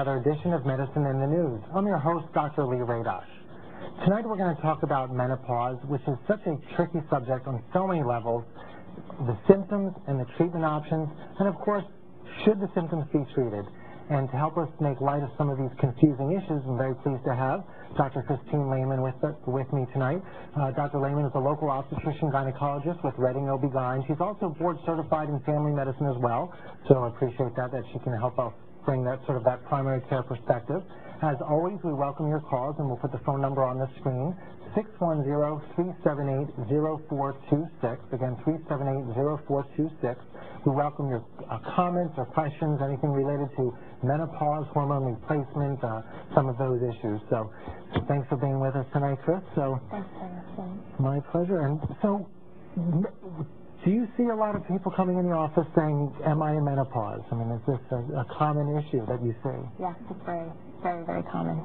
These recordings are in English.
another edition of Medicine in the News. I'm your host, Dr. Lee Radosh. Tonight we're going to talk about menopause, which is such a tricky subject on so many levels, the symptoms and the treatment options, and of course, should the symptoms be treated? And to help us make light of some of these confusing issues, I'm very pleased to have Dr. Christine Lehman with, with me tonight. Uh, Dr. Lehman is a local obstetrician gynecologist with Reading OB-GYN. She's also board certified in family medicine as well, so I appreciate that, that she can help us bring that sort of that primary care perspective. As always, we welcome your calls, and we'll put the phone number on the screen, 610-378-0426. Again, 378-0426. We welcome your uh, comments or questions, anything related to menopause, hormone replacement, uh, some of those issues. So thanks for being with us tonight, Chris. So Thanks my pleasure. And so do you see a lot of people coming in your office saying, am I in menopause? I mean, is this a, a common issue that you see? Yes, it's very, very, very common.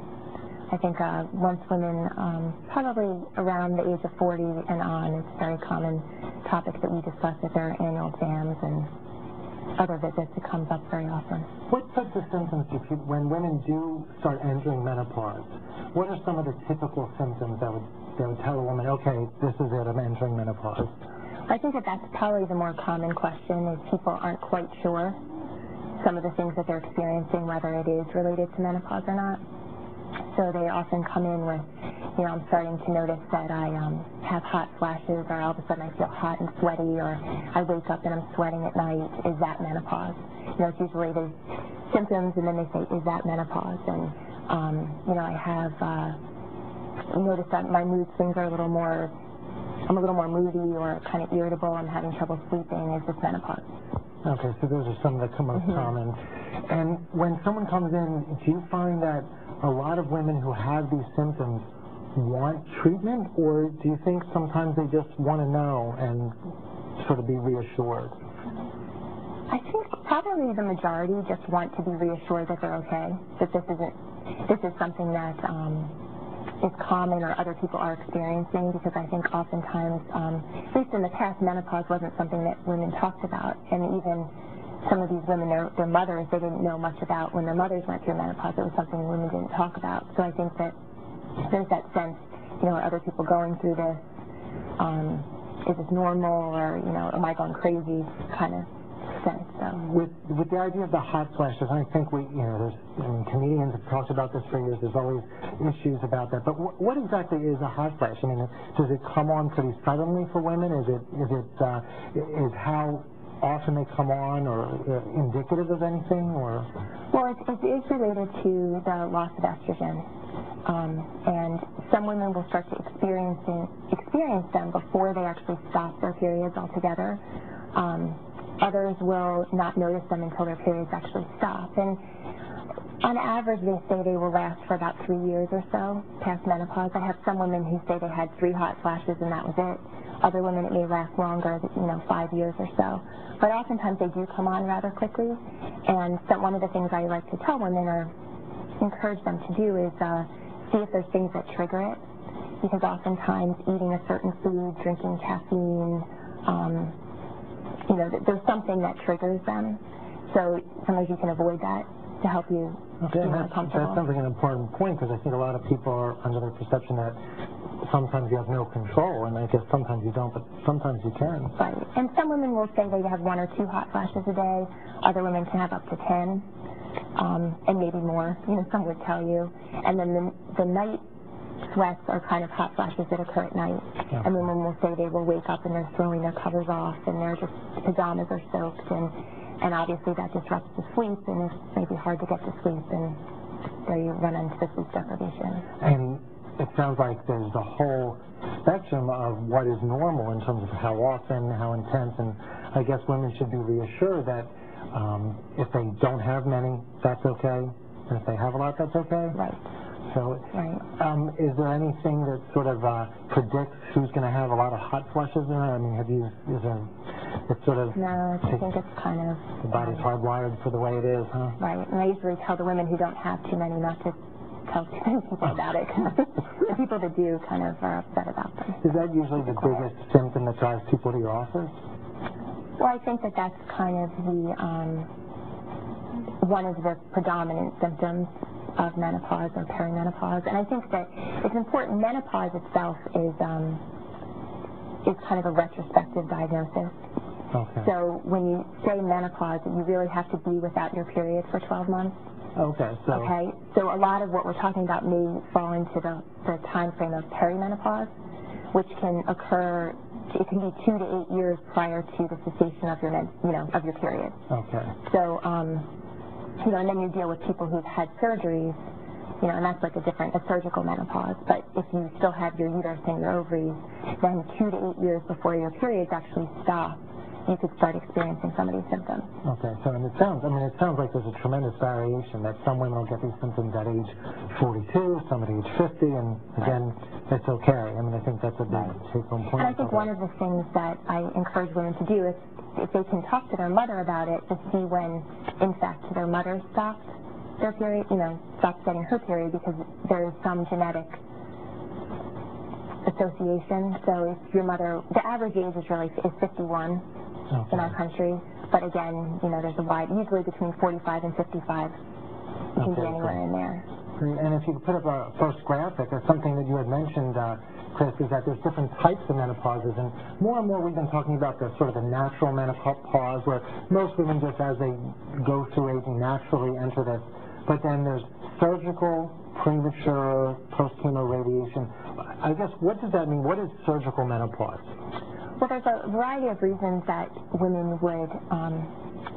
I think uh, once women, um, probably around the age of 40 and on, it's a very common topic that we discuss at their annual exams and other visits. It comes up very often. What types of symptoms do people, when women do start entering menopause, what are some of the typical symptoms that would, that would tell a woman, okay, this is it, I'm entering menopause? I think that that's probably the more common question is people aren't quite sure some of the things that they're experiencing, whether it is related to menopause or not. So they often come in with, you know, I'm starting to notice that I um, have hot flashes, or all of a sudden I feel hot and sweaty, or I wake up and I'm sweating at night. Is that menopause? You know, it's usually the symptoms, and then they say, is that menopause? And, um, you know, I have uh, noticed that my mood swings are a little more, I'm a little more moody or kind of irritable. I'm having trouble sleeping. Is this menopause? Okay, so those are some of the most Mhm. common. And when someone comes in, do you find that a lot of women who have these symptoms want treatment, or do you think sometimes they just want to know and sort of be reassured? I think probably the majority just want to be reassured that they're okay, that this isn't, this is something that um, is common or other people are experiencing because I think oftentimes, um, at least in the past, menopause wasn't something that women talked about. And even some of these women, their, their mothers, they didn't know much about when their mothers went through menopause. It was something women didn't talk about. So I think that there's that sense, you know, are other people going through this? Um, is this normal or, you know, am I going crazy kind of So. With with the idea of the hot flashes, I think we, you know, there's, I mean, comedians have talked about this for years. There's always issues about that. But wh- what exactly is a hot flash? I mean, does it come on pretty suddenly for women? Is it is it uh, is how often they come on, or uh, indicative of anything, or? Well, it, it is related to the loss of estrogen. Um, and some women will start to experiencing, experience them before they actually stop their periods altogether. Um, others will not notice them until their periods actually stop. And on average, they say they will last for about three years or so past menopause. I have some women who say they had three hot flashes and that was it. Other women, it may last longer, you know, five years or so. But oftentimes they do come on rather quickly. And some, one of the things I like to tell women or encourage them to do is uh, see if there's things that trigger it. Because oftentimes eating a certain food, drinking caffeine, um, you know, there's something that triggers them. So sometimes you can avoid that to help you Okay, and more that's, that sounds like an important point because I think a lot of people are under the perception that sometimes you have no control, and I guess sometimes you don't, but sometimes you can. Right. And some women will say they have one or two hot flashes a day. Other women can have up to 10, um, and maybe more. You know, some would tell you. And then the, the night sweats are kind of hot flashes that occur at night. Yeah. And women will say they will wake up and they're throwing their covers off and their just pajamas are soaked and and obviously that disrupts the sleep and it's maybe hard to get to sleep and there you run into the sleep deprivation. And it sounds like there's a whole spectrum of what is normal in terms of how often, how intense, and I guess women should be reassured that um, if they don't have many, that's okay, and if they have a lot, that's okay. Right. So, Right. um, is there anything that sort of uh, predicts who's going to have a lot of hot flushes? In it? I mean, have you? Is there? It's sort of No, I think it's kind of the body's hardwired for the way it is, huh? Right, and I usually tell the women who don't have too many not to tell too many people about it. 'cause the people that do kind of are upset about them. Is that usually the biggest symptom that drives people to your office? Well, I think that that's kind of the um, one of the predominant symptoms of menopause and perimenopause. And I think that it's important. Menopause itself is um, is kind of a retrospective diagnosis. Okay. So when you say menopause, you really have to be without your period for 12 months. Okay, so, Okay, so a lot of what we're talking about may fall into the, the time frame of perimenopause, which can occur, it can be two to eight years prior to the cessation of your, you know, of your period. okay, So, um, you know, and then you deal with people who've had surgeries, you know, and that's like a different, a surgical menopause. But if you still have your uterus and your ovaries, then two to eight years before your periods actually stop, you could start experiencing some of these symptoms. okay. So, and it sounds, I mean, it sounds like there's a tremendous variation that some women will get these symptoms at age 42, some at age 50, and again, it's okay. I mean, I think that's a big Right. take-home point. And I think one of the things that I encourage women to do is if they can talk to their mother about it to see when, in fact, their mother stopped their period, you know, stopped getting her period because there is some genetic association. So if your mother, the average age is really is 51 in our country, but again, you know, there's a wide, usually between 45 and 55. It can be anywhere great. in there. And if you could put up a first graphic, or something that you had mentioned, uh, Chris, is that there's different types of menopauses, and more and more we've been talking about the sort of the natural menopause, where most women just as they go through aging naturally enter this. But then there's surgical, premature, post-chemo radiation. I guess, what does that mean? What is surgical menopause? Well, there's a variety of reasons that women would um,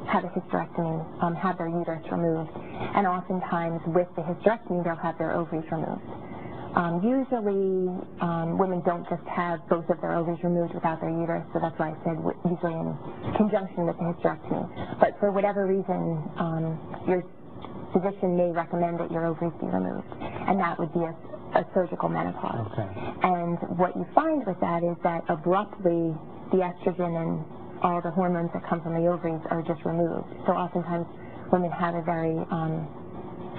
have a hysterectomy, um, have their uterus removed, and oftentimes with the hysterectomy they'll have their ovaries removed. Um, usually, um, women don't just have both of their ovaries removed without their uterus, so that's why I said usually in conjunction with the hysterectomy. But for whatever reason, um, your physician may recommend that your ovaries be removed, and that would be a, a surgical menopause. Okay. And what you find with that is that abruptly the estrogen and all the hormones that come from the ovaries are just removed. So oftentimes women have a very um,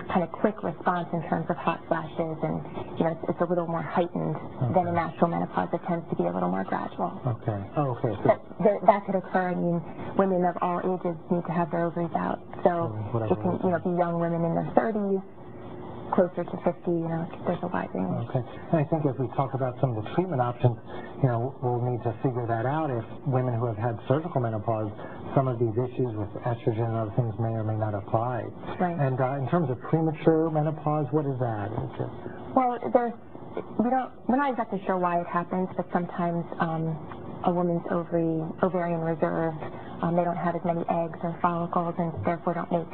kind of quick response in terms of hot flashes, and you know it's, it's a little more heightened than a natural menopause. It tends to be a little more gradual. Okay. Oh, okay. So, But th- that could occur. I mean, women of all ages need to have their ovaries out. So it can, you know, be young women in their 30s, closer to 50. You know, there's a wide range. Okay. And I think as we talk about some of the treatment options, you know, we'll need to figure that out if women who have had surgical menopause, some of these issues with estrogen and other things may or may not apply. Right. And uh, in terms of premature menopause, what is that? Is it, Well, there's we don't we're not exactly sure why it happens, but sometimes um, a woman's ovary ovarian reserve um, they don't have as many eggs or follicles and therefore don't make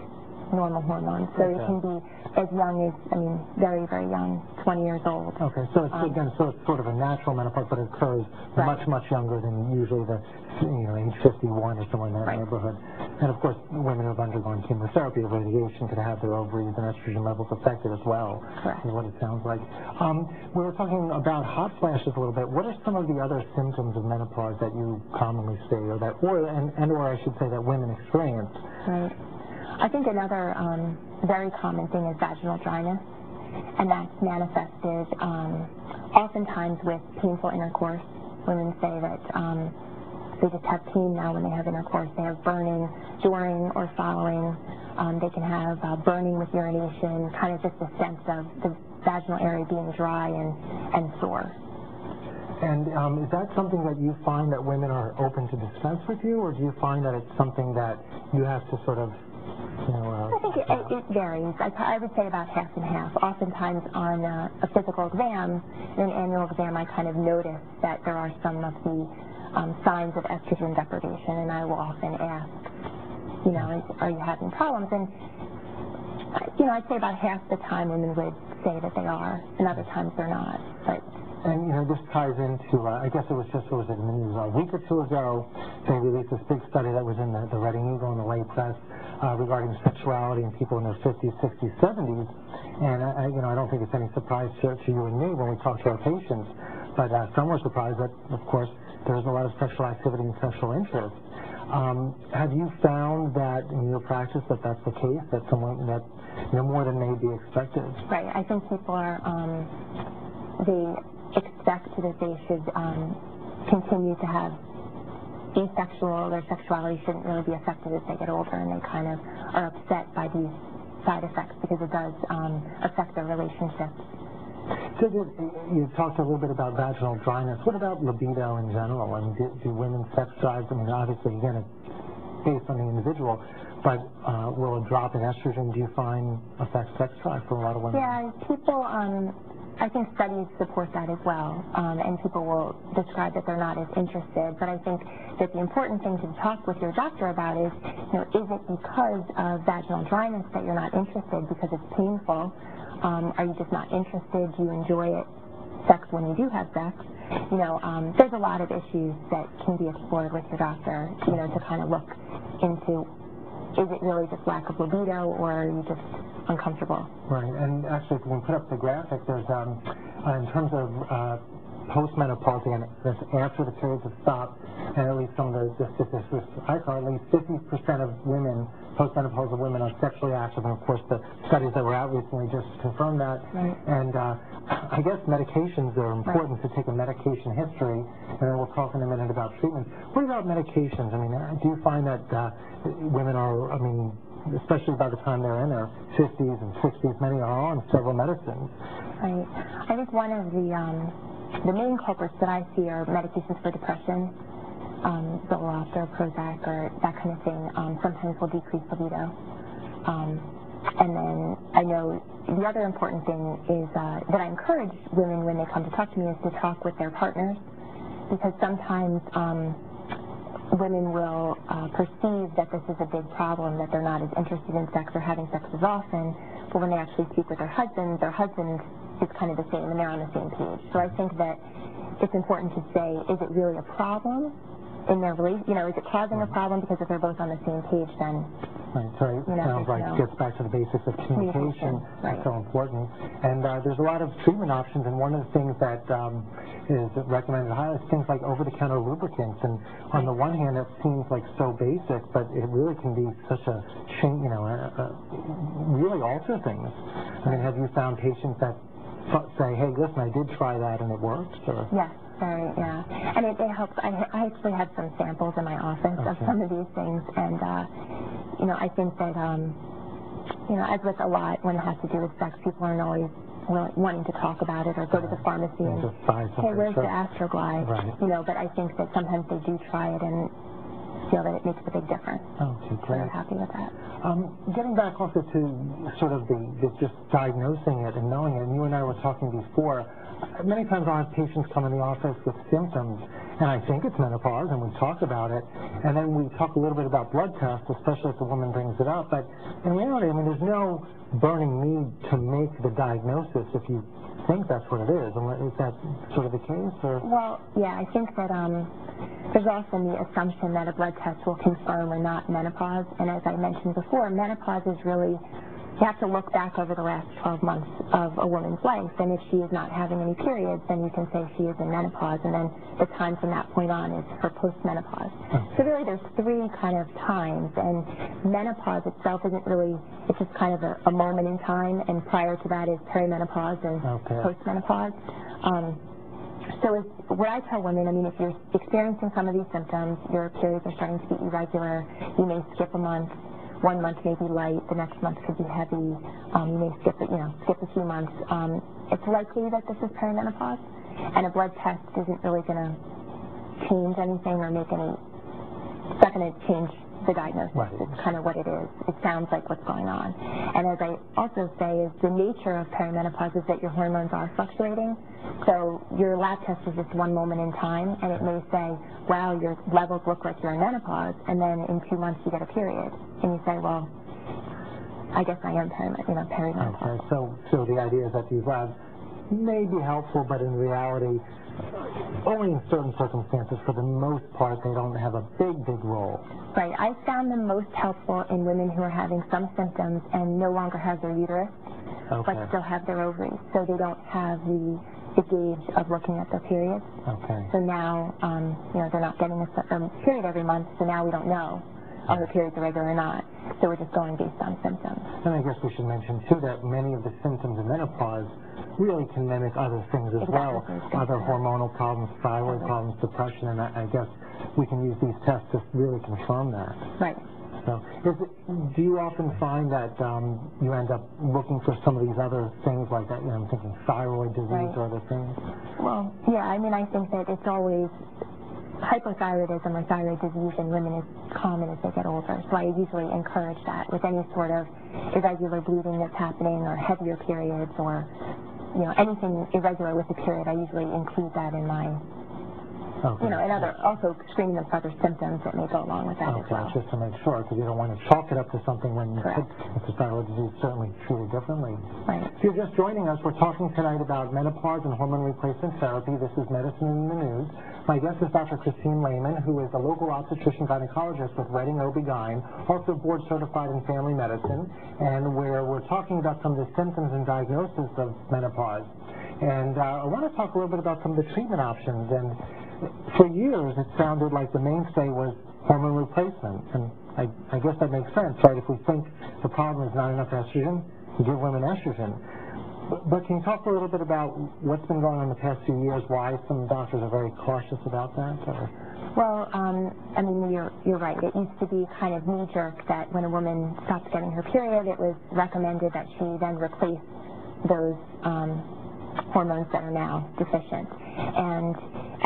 normal hormones. So it can be as young as I mean very very young, 20 years old. okay, so it's Um, again, so it's sort of a natural menopause, but it occurs Right. much, much younger than usually the, you know, age 51 or somewhere in that Right. neighborhood. And of course, women who have undergone chemotherapy or radiation could have their ovaries and estrogen levels affected as well. Correct. Is what it sounds like. Um, we were talking about hot flashes a little bit. What are some of the other symptoms of menopause that you commonly see, or that, or and, and or I should say that women experience? Right. I think another um, very common thing is vaginal dryness, and that's manifested um, oftentimes with painful intercourse. Women say that um, they just have pain now when they have intercourse. They have burning during or following. Um, they can have uh, burning with urination, kind of just a sense of the vaginal area being dry and, and sore. And um, is that something that you find that women are open to discuss with you, or do you find that it's something that you have to sort of, it, it, varies. I, I would say about half and half. Oftentimes on a, a physical exam, an annual exam, I kind of notice that there are some of the um, signs of estrogen deprivation, and I will often ask, you know, are you having problems? And, uh, you know, I'd say about half the time women would say that they are, and other times they're not. But And, you know, this ties into, uh, I guess it was just, was it, in the news a week or two ago, they released this big study that was in the, the Reading Eagle and the lay press uh, regarding sexuality in people in their 50s, 60s, 70s. And, I, you know, I don't think it's any surprise to, to you and me when we talk to our patients, but uh, some were surprised that, of course, there's a lot of sexual activity and sexual interest. Um, have you found that in your practice that that's the case, that someone, that, you know, more than may be expected? Right. I think people are, um, they expect that they should um, continue to have asexual, their sexuality shouldn't really be affected as they get older, and they kind of are upset by these side effects because it does um, affect their relationships. So you talked a little bit about vaginal dryness. What about libido in general? I mean, do, do women's sex drives, I mean, obviously, again, it's based on the individual, but uh, will a drop in estrogen, do you find, affect sex drive for a lot of women? Yeah, people, um, I think studies support that as well, um, and people will describe that they're not as interested. But I think that the important thing to talk with your doctor about is, you know, is it because of vaginal dryness that you're not interested because it's painful? Um, are you just not interested? Do you enjoy it, sex when you do have sex? You know, um, there's a lot of issues that can be explored with your doctor, you know, to kind of look into is it really just lack of libido or are you just uncomfortable? Right, and actually, if we can put up the graphic, there's, um, uh, in terms of uh, postmenopause, again, that's after the periods have stopped, and at least some of the statistics I saw, at least 50% of women, postmenopausal women, are sexually active, and of course, the studies that were out recently just confirmed that. Right. And uh, I guess medications are important to take a medication history, and then we'll talk in a minute about treatment. What about medications? I mean, uh, do you find that uh, women are, I mean, especially by the time they're in their 50s and 60s, many are on several medicines. Right. I think one of the um, the main culprits that I see are medications for depression, um, Zoloft or Prozac or that kind of thing. Um, sometimes will decrease libido. Um, and then I know the other important thing is uh, that I encourage women when they come to talk to me is to talk with their partners because sometimes um, women will uh, perceive that this is a big problem, that they're not as interested in sex or having sex as often, but when they actually speak with their husband, their husband is kind of the same and they're on the same page. So I think that it's important to say, is it really a problem in their relationship? You know, is it causing a problem? Because if they're both on the same page, then Right, so it You know, sounds like no. it gets back to the basics of communication. Right. That's so important. And uh, there's a lot of treatment options, and one of the things that um, is recommended highly is things like over-the-counter lubricants. And on the one hand, it seems like so basic, but it really can be such a change, you know, uh, uh, really alter things. I mean, have you found patients that say, hey, listen, I did try that and it worked? Or, Yes, yeah. And it, it helps. I, I actually have some samples in my office of some of these things, and, uh, you know, I think that, um, you know, as with a lot when it has to do with sex, people aren't always willing, wanting to talk about it or go to the pharmacy and and, buy hey, where's Sure. the Astroglide? Right. You know, but I think that sometimes they do try it and feel that it makes a big difference. Okay, So great. they're happy with that. Um, getting back also to sort of the, the just diagnosing it and knowing it, and you and I were talking before, many times I'll have patients come in the office with symptoms, and I think it's menopause, and we talk about it, and then we talk a little bit about blood tests, especially if the woman brings it up, but in reality, I mean, there's no burning need to make the diagnosis if you think that's what it is. Is that sort of the case, or? Well, yeah, I think that um, there's often the assumption that a blood test will confirm or not menopause. And as I mentioned before, menopause is really, you have to look back over the last 12 months of a woman's life. And if she is not having any periods, then you can say she is in menopause. And then the time from that point on is her postmenopause. So really there's three kind of times. And menopause itself isn't really, it's just kind of a, a moment in time. And prior to that is perimenopause and Okay. postmenopause. Um, so is, what I tell women, I mean, if you're experiencing some of these symptoms, your periods are starting to be irregular, you may skip a month, one month may be light, the next month could be heavy, um, you may skip, you know, skip a few months. Um, it's likely that this is perimenopause, and a blood test isn't really going to change anything or make any, it's not going to change the diagnosis. Right. It's kind of what it is. It sounds like what's going on. And as I also say, is the nature of perimenopause is that your hormones are fluctuating. So your lab test is just one moment in time, and it may say, wow, your levels look like you're in menopause, and then in two months you get a period. And you say, well, I guess I am perimen- you know, perimenopause. Okay, so, so the idea is that these labs may be helpful, but in reality, only in certain circumstances. For the most part, they don't have a big, big role. Right. I found them most helpful in women who are having some symptoms and no longer have their uterus, Okay, but still have their ovaries. So they don't have the, the gauge of looking at their periods. okay. So now, um, you know, they're not getting a, a period every month, so now we don't know are her periods regular or not. So we're just going based on symptoms. And I guess we should mention, too, that many of the symptoms of menopause really can mimic other things as well, other hormonal problems, thyroid problems, depression, and I, I guess we can use these tests to really confirm that. Right. So, it, do you often find that um, you end up looking for some of these other things like that? You know, I'm thinking thyroid disease Right. or other things. Well, yeah, I mean, I think that it's always hypothyroidism or thyroid disease in women is common as they get older. So I usually encourage that with any sort of irregular bleeding that's happening or heavier periods or, you know, anything irregular with the period, I usually include that in my, Okay. you know, and other, also screening them for other symptoms that may go along with that as Okay, well. just to make sure, because you don't want to chalk it up to something when Correct. could, because thyroid disease certainly treated differently. Right. If you're just joining us, we're talking tonight about menopause and hormone replacement therapy. This is Medicine in the News. My guest is Dr. Christine Lehman, who is a local obstetrician gynecologist with Reading OB-GYN, also board certified in family medicine, and where we're talking about some of the symptoms and diagnosis of menopause. And uh, I want to talk a little bit about some of the treatment options. And for years, it sounded like the mainstay was hormone replacement. And I, I guess that makes sense, right? If we think the problem is not enough estrogen, give women estrogen. But, can you talk a little bit about what's been going on in the past few years, why some doctors are very cautious about that? Or, Well, um, I mean, you're, you're right. It used to be kind of knee-jerk that when a woman stopped getting her period, it was recommended that she then replace those um, hormones that are now deficient. And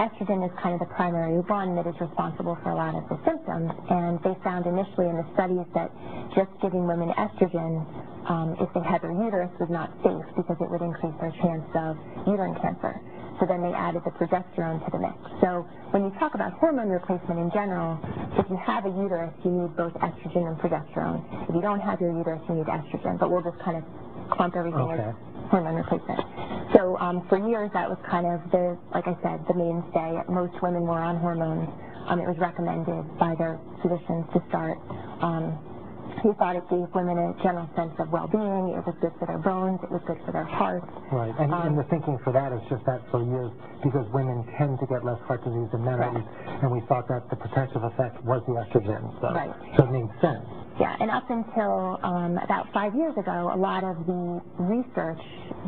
estrogen is kind of the primary one that is responsible for a lot of the symptoms. And they found initially in the studies that just giving women estrogen, um, if they had their uterus, was not safe because it would increase their chance of uterine cancer. So then they added the progesterone to the mix. So when you talk about hormone replacement in general, if you have a uterus, you need both estrogen and progesterone. If you don't have your uterus, you need estrogen. But we'll just kind of clump everything Okay. as hormone replacement. So um, for years, that was kind of the, like I said, the mainstay. Most women were on hormones. Um, it was recommended by their physicians to start. Um, he thought it gave women a general sense of well-being. It was good for their bones. It was good for their hearts. right. And, Um, and the thinking for that is just that for years, because women tend to get less heart disease than men, Right. and we thought that the protective effect was the estrogen. So, Right. so it made sense. Yeah, and up until um, about five years ago, a lot of the research,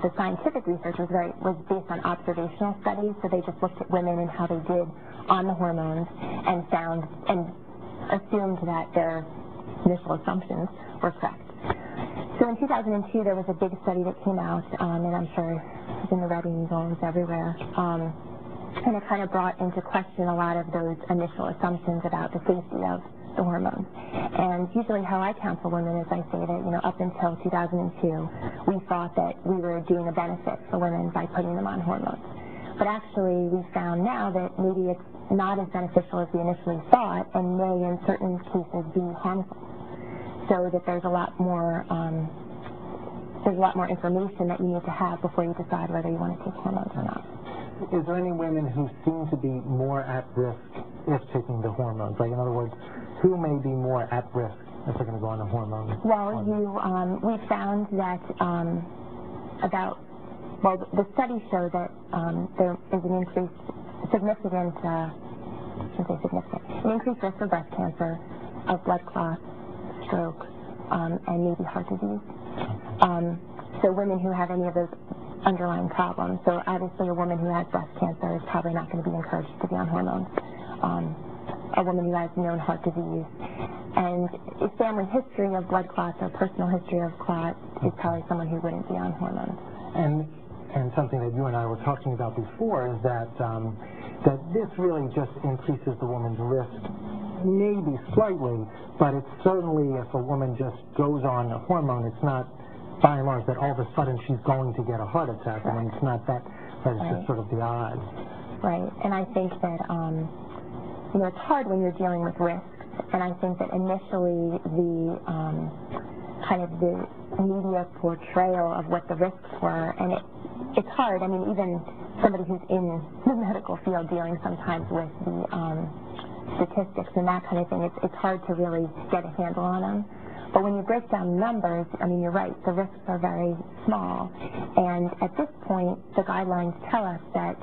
the scientific research, was very was based on observational studies. So they just looked at women and how they did on the hormones, and found and assumed that their initial assumptions were correct. So in 2002, there was a big study that came out, um, and I'm sure it's in the Reading Eagle, it's everywhere. Um, and it kind of brought into question a lot of those initial assumptions about the safety of the hormones. And usually how I counsel women is I say that, you know, up until 2002, we thought that we were doing a benefit for women by putting them on hormones. But actually, we found now that maybe it's not as beneficial as we initially thought and may in certain cases be harmful. So that there's a lot more, um, there's a lot more information that you need to have before you decide whether you want to take hormones or not. Is there any women who seem to be more at risk if taking the hormones? Like, in other words, who may be more at risk if they're going to go on a hormone? Well, you, um, we found that um, about, well, the studies show that um, there is an increased, significant, uh, I shouldn't say significant, an increased risk of breast cancer, of blood clots, stroke, um, and maybe heart disease. Um, so women who have any of those underlying problem. So obviously a woman who has breast cancer is probably not going to be encouraged to be on hormones. Um, a woman who has known heart disease and family history of blood clots or personal history of clots is probably someone who wouldn't be on hormones. And and something that you and I were talking about before is that um, that this really just increases the woman's risk, maybe slightly, but it's certainly if a woman just goes on a hormone, it's not by and large that all of a sudden she's going to get a heart attack. I mean, it's not that, that it's Right. just sort of the odds. Right. And I think that, um, you know, it's hard when you're dealing with risks. And I think that initially the um, kind of the media portrayal of what the risks were, and it, it's hard. I mean, even somebody who's in the medical field dealing sometimes with the um, statistics and that kind of thing, it's, it's hard to really get a handle on them. But when you break down numbers, I mean, you're right, the risks are very small. And at this point, the guidelines tell us that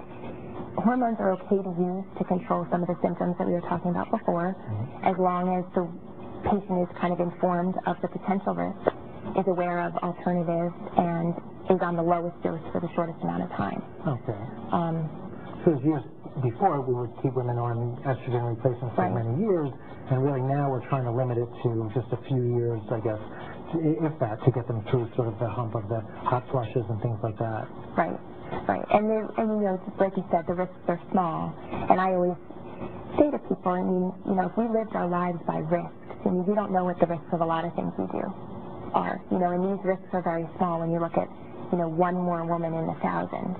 hormones are okay to use to control some of the symptoms that we were talking about before, as long as the patient is kind of informed of the potential risk, is aware of alternatives, and is on the lowest dose for the shortest amount of time. Okay. Um, As years before, we would keep women on estrogen replacement for Right. many years, and really now we're trying to limit it to just a few years, I guess, if that, to get them through sort of the hump of the hot flushes and things like that. Right, right. And, and you know, just like you said, the risks are small. And I always say to people, I mean, you know, if we lived our lives by risks, I mean, we don't know what the risks of a lot of things we do are. You know, and these risks are very small when you look at, you know, one more woman in a thousand.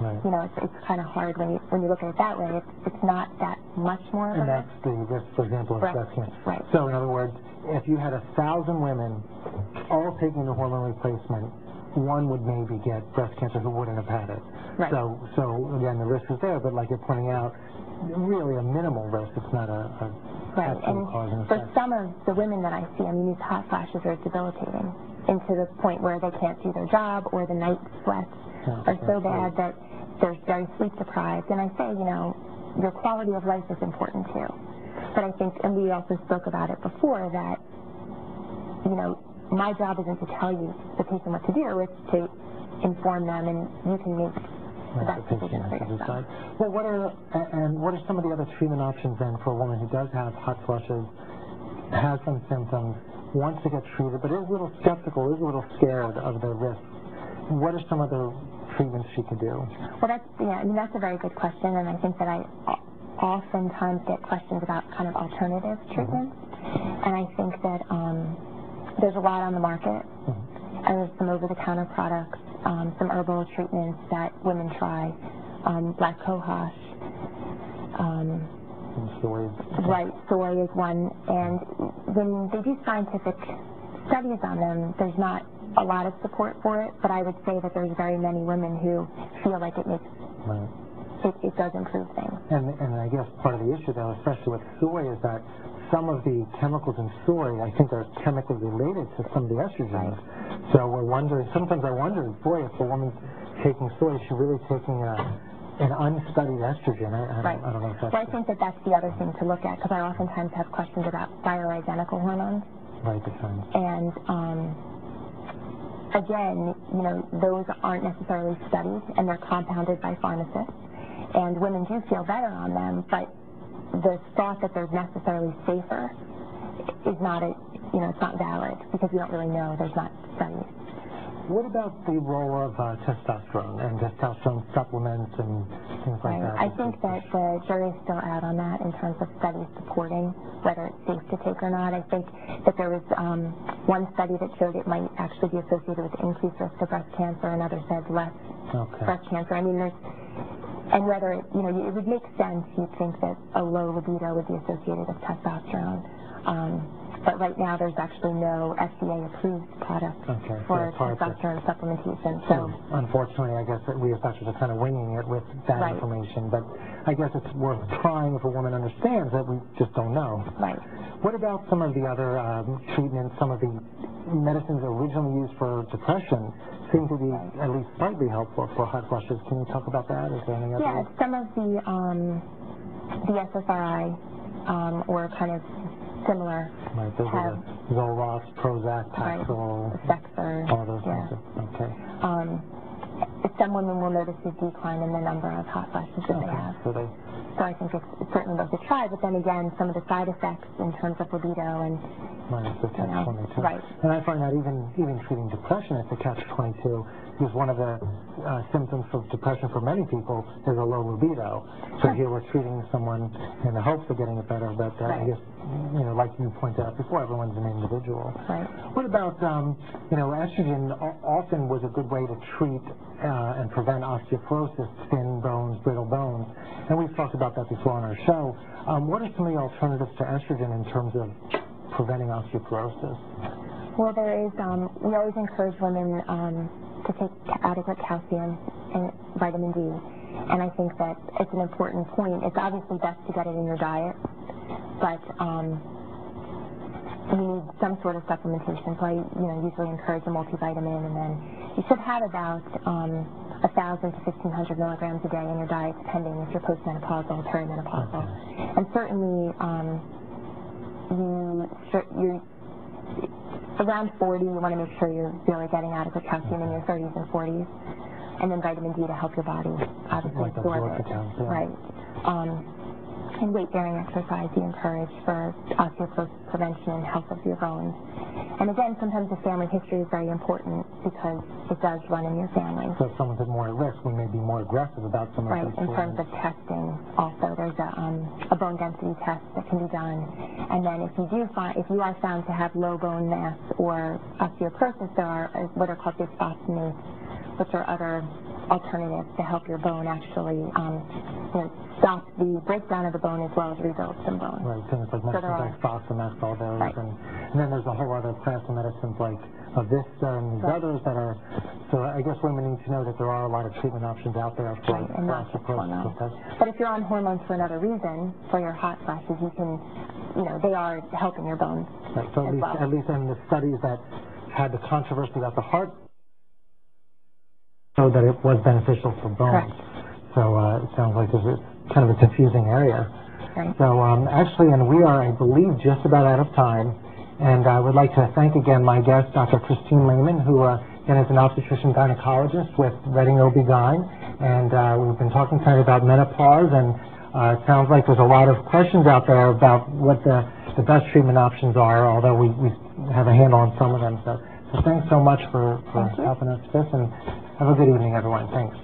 Right. You know, it's, it's kind of hard when you when you look at it that way. It's it's not that much more And that's the risk, for example, of Breast- breast cancer. right. So in other words, if you had a thousand women all taking the hormone replacement, one would maybe get breast cancer who wouldn't have had it. Right. So, so again, the risk is there, but like you're pointing out, really a minimal risk. It's not a, a Right, absolute cause and for effect. some of the women that I see, I mean, these hot flashes are debilitating, and to the point where they can't do their job, or the night sweats Yeah, are so bad that they're very sleep deprived. And I say, you know, your quality of life is important too. But I think, and we also spoke about it before, that, you know, my job isn't to tell you, the patient, what to do, it's to inform them, and you can make the Right, best the decision patient for yourself. Well, what are and what are some of the other treatment options then for a woman who does have hot flushes, has some symptoms, wants to get treated, but is a little skeptical, is a little scared of the risks? What are some of the treatments she could do? Well, that's yeah. I mean, that's a very good question, and I think that I oftentimes get questions about kind of alternative treatments, and I think that um, there's a lot on the market, Mhm. and there's some over-the-counter products, um, some herbal treatments that women try, um, black cohosh, um, stories. right, soy is one, and when they do scientific studies on them, there's not a lot of support for it, but I would say that there's very many women who feel like it makes Right. it, it does improve things. And, and I guess part of the issue, though, especially with soy, is that some of the chemicals in soy, I think, are chemically related to some of the estrogens. So we're wondering, sometimes I wonder, boy, if a woman's taking soy, is she really taking a, an unstudied estrogen? I, I, Right. don't, I don't know if that's Well, I think that that's the other thing to look at because I oftentimes have questions about bioidentical hormones, right the and um, again, you know, those aren't necessarily studied, and they're compounded by pharmacists, and women do feel better on them, but the thought that they're necessarily safer is not a, you know, it's not valid because we don't really know. There's not studies. What about the role of uh, testosterone and testosterone supplements and things like Right. that? I think that the jury is still out on that in terms of studies supporting whether it's safe to take or not. I think that there was um, one study that showed it might actually be associated with increased risk of breast cancer, another said less Okay. breast cancer. I mean, there's, and whether, it, you know, it would make sense, you'd think that a low libido would be associated with testosterone. Um, but right now, there's actually no FDA-approved product Okay, for to- testosterone supplementation. So, Unfortunately, I guess that we as doctors are kind of winging it with that Right. information, but I guess it's worth trying if a woman understands that we just don't know. right. What about some of the other um, treatments, some of the medicines originally used for depression seem to be at least slightly helpful for hot flushes? Can you talk about that? Is there any other? Yeah, some of the um, the SSRI um, or kind of similar Right, those have Zoloft, Prozac, right, Paxil, all those yeah. things. Okay. Um, some women will notice a decline in the number of hot flashes that they have. so they, So I think it's, it's certainly worth a try. But then again, some of the side effects in terms of libido and minus the You know, catch-22. right. And I find that even even treating depression as a catch-22 is one of the uh, symptoms of depression for many people is a low libido. So here we're treating someone in the hopes of getting it better, but uh, I guess, you know, like you pointed out before, everyone's an individual. right. What about, um, you know, estrogen often was a good way to treat uh, and prevent osteoporosis, thin bones, brittle bones, and we've talked about that before on our show. Um, what are some of the alternatives to estrogen in terms of preventing osteoporosis? Well, there is. Um, we always encourage women um, to take adequate calcium and vitamin D, and I think that it's an important point. It's obviously best to get it in your diet, but um, you need some sort of supplementation. So I, you know, usually encourage a multivitamin, and then you should have about um, 1,000 to 1,500 milligrams a day in your diet, depending if you're postmenopausal, or perimenopausal, and certainly um, you, you around 40, you want to make sure you're really getting adequate calcium in your 30s and 40s. And then vitamin D to help your body obviously absorb it. Right. Um, and weight-bearing exercise you encourage for osteoporosis prevention and health of your bones. And again, sometimes the family history is very important because it does run in your family. So if someone's at more risk, we may be more aggressive about some of Right, in terms of testing, also, there's a, um, a bone density test that can be done. And then if you do find, if you are found to have low bone mass or osteoporosis, there are uh, what are called bisphosphonates, which are other alternatives to help your bone actually, um, you know, stop the breakdown of the bone as well as rebuild some bone. Right, things like So there are- like Fosamax, all those, Right. and, and then there's a whole other class of medicines like this and Right. others that are, so I guess women need to know that there are a lot of treatment options out there for Right, and not hormones. But if you're on hormones for another reason, for your hot flashes, you can, you know, they are helping your bones Right, so at as least, well. at least in the studies that had the controversy about the heart, showed that it was beneficial for bones. Correct. So, uh, it sounds like there's a kind of a confusing area. Right. So, um, actually, and we are, I believe, just about out of time. And I would like to thank again my guest, Dr. Christine Lehman, who, uh, again, is an obstetrician gynecologist with Reading OB-GYN. And, uh, we've been talking tonight about menopause and, uh, it sounds like there's a lot of questions out there about what the, the best treatment options are, although we, we have a handle on some of them. So, so thanks so much for, for helping us with this and have a good evening, everyone. Thanks.